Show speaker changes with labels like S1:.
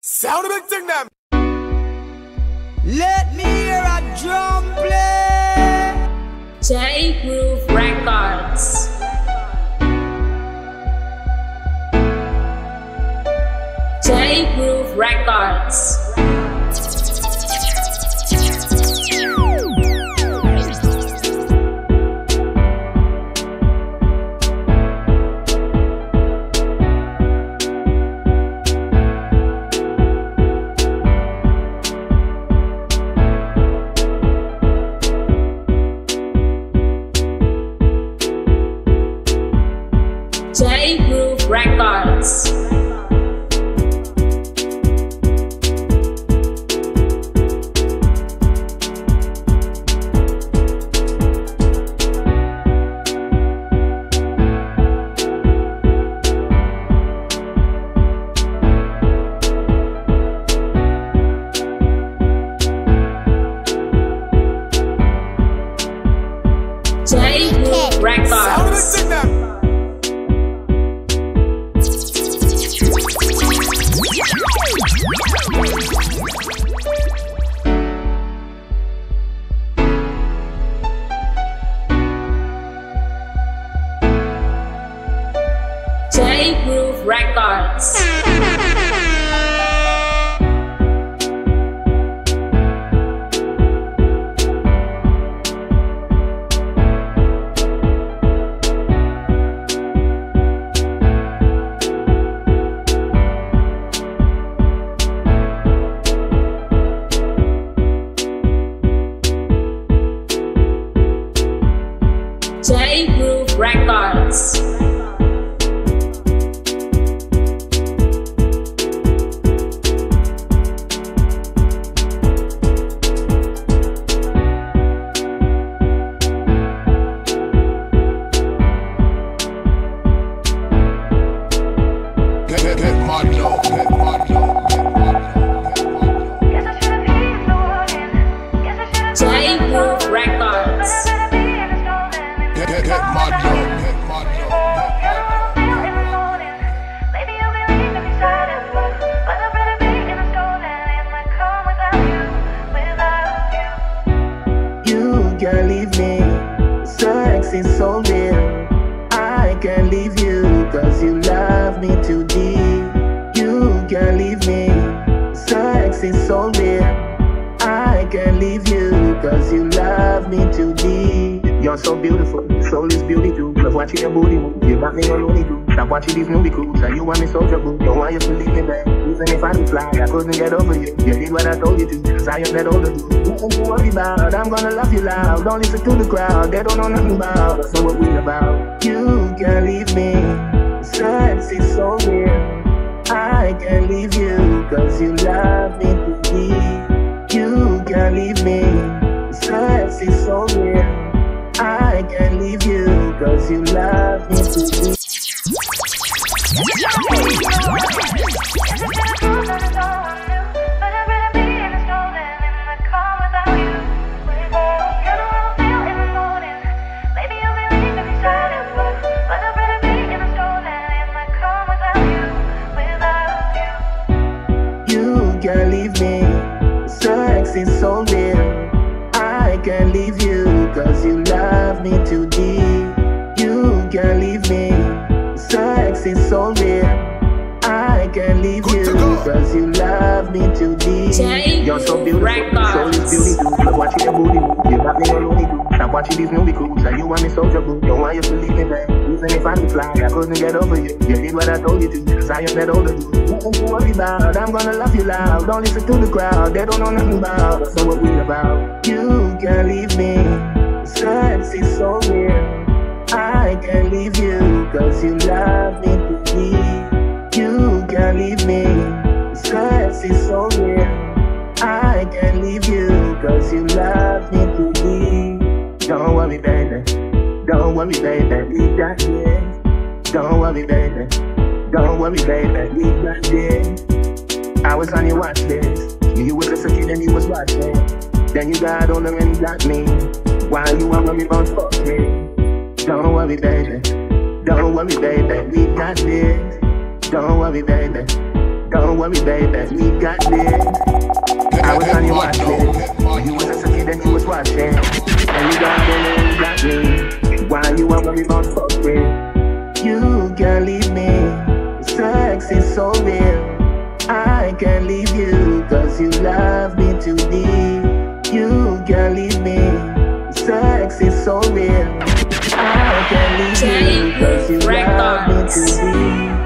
S1: Sound a big thing them.
S2: Let me hear a drum play.
S3: J Groove Records. J Groove Records. Records. J Groove Records.
S4: I
S5: can't leave you cause you love me too deep. You can't leave me. Sex is so real. I can't leave you cause you love me too deep. You're so beautiful, soul is beauty too. Love watching your booty move. You got me on loony too. Stop watching these movie crews. Are you want me so boo? Don't want you to leave me back. Even if I could fly, I couldn't get over you. You did what I told you to, cause I am that older dude. Nothing to worry about. I'm gonna love you loud. Don't listen to the crowd. They don't know nothing about. So what we about? You can't leave me. Sex is so real. I can't leave you cause you love me deep. You can't leave me. Sex is so real. You love me.
S4: You
S5: can't leave me. Sex is so real. I can't leave you cause you love me too deep. You can't leave me. Sex is so real. I can't leave
S1: Good
S5: you cause you love me too deep.
S3: J
S5: You're so beautiful, soul is
S3: Records.
S5: beauty too. Love watching your booty move. You got me on loony too. Stop watching these movie crews. Are you want me soldier boo? Don't want you to leave me back. Even if I could fly, I couldn't get over you. You did what I told you to, cause I am that older dude. Nothing to worry about. I'm gonna love you loud. Don't listen to the crowd. They don't know nothing about. So what we about? You can't leave me. Sex is so real. Cause you love me too deep. Don't worry, baby. Don't worry, baby. We got this. Don't worry, baby. Don't worry, baby. We got this. I was on your watch list. You was kid and you was watching. Then you got older and you got me. Why you want me about fuck me? Don't worry, baby. Don't worry, baby. We got this. Don't worry, baby. Don't worry, baby, we got this. I was on your watch list. You was a sucky, then you was watching. And you got me, got me. Why you are worried about fuck with? You can't leave me. Sex is so real. I can't leave you, cause you love me too deep. You can't leave me. Sex is so real. I can't leave you, cause you love me too deep.